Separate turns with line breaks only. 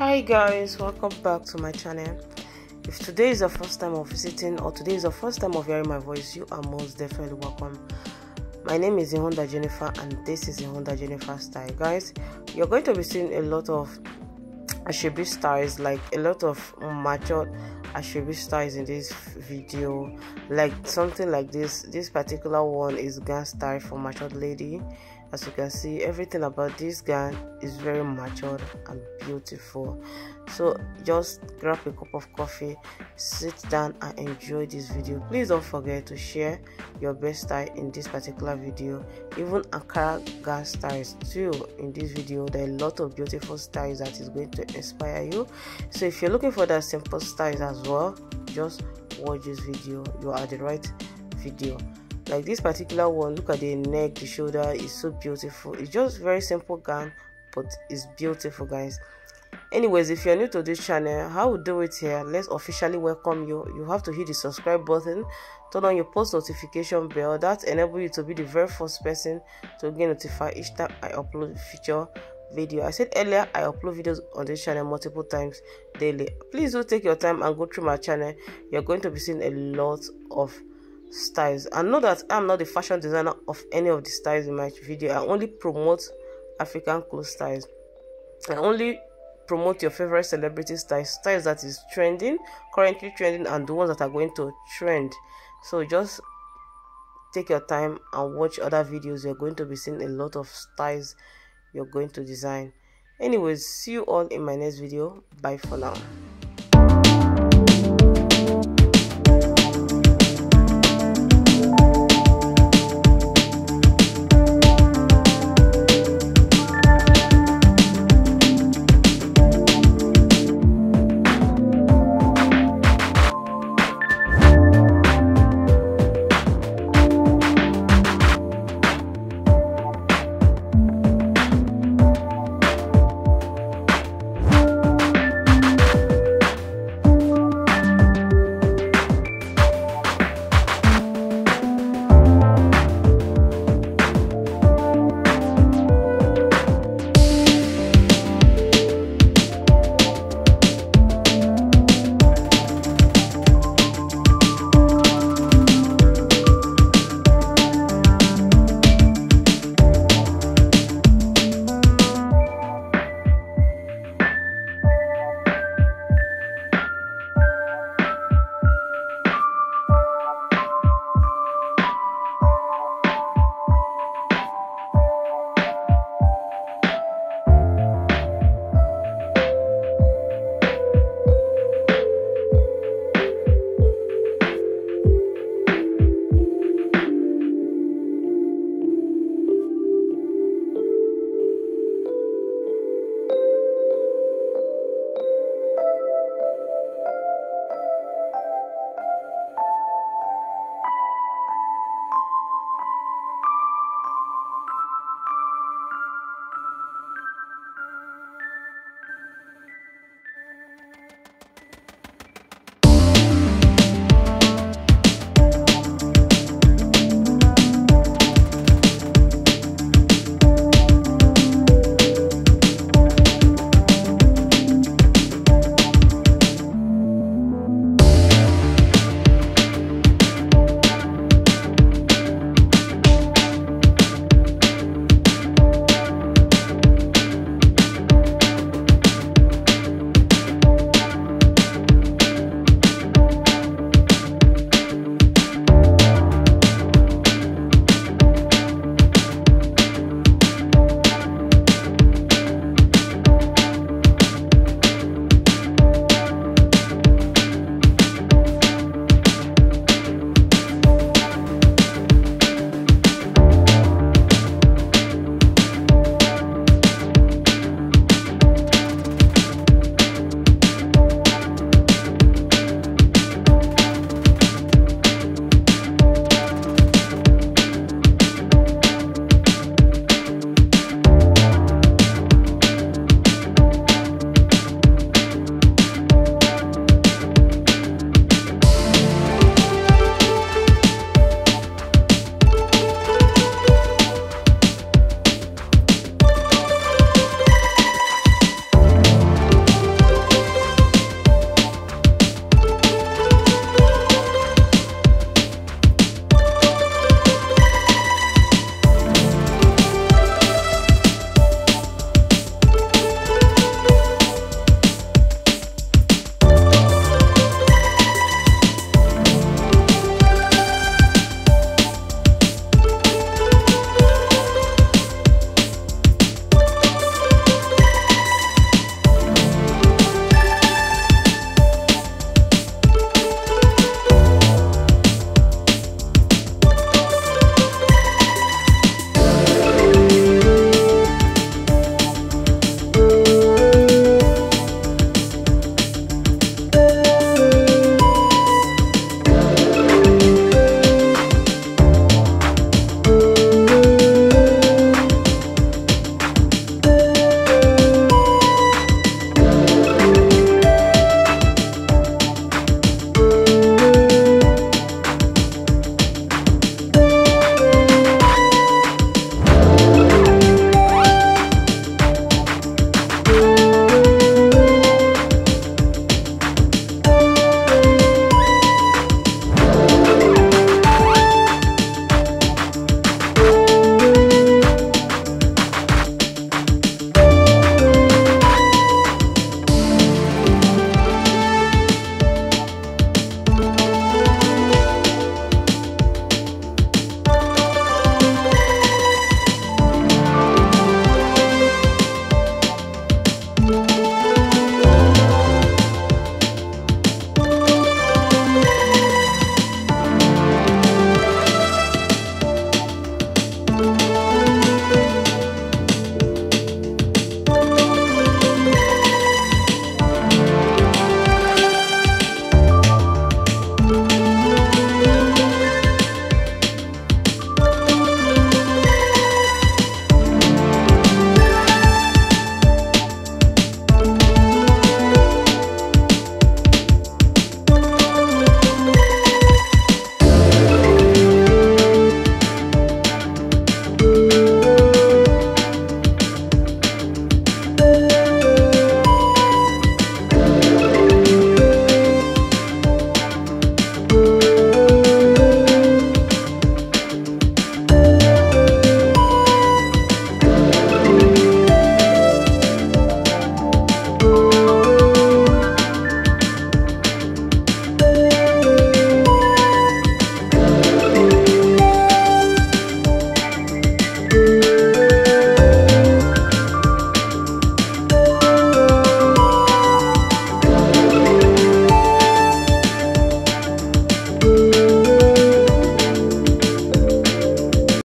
hi guys welcome back to my channel. If today is the first time of visiting or today is the first time of hearing my voice you are most definitely welcome. My name is Ihunda Jennifer and this is Ihunda Jennifer style. Guys you're going to be seeing a lot of Asoebi styles like a lot of matured Asoebi styles in this video. Like something like this this particular one is gown style for matured lady as you can see everything about this gown is very matured and beautiful. So just grab a cup of coffee sit down and enjoy this video. Please don't forget to share your best style in this particular video. Even ankara gown styles too in this video. There are a lot of beautiful styles that is going to inspire you. So if you're looking for that simple styles as well just watch this video. You are the right video like this particular one look at the neck the shoulder is so beautiful. It's just very simple gown but it's beautiful guys. Anyways if you're new to this channel how we do it here let's officially welcome you. You have to hit the subscribe button turn on your post notification bell. That enable you to be the very first person to get notified each time i upload feature video. I said earlier i upload videos on this channel multiple times daily. Please do take your time and go through my channel. You're going to be seeing a lot of styles. And know that i'm not the fashion designer of any of the styles in my video. I only promote african clothes styles. I only promote your favorite celebrity styles styles that is trending currently trending and the ones that are going to trend. So just take your time and watch other videos. You're going to be seeing a lot of styles you're going to design. Anyways see you all in my next video. Bye for now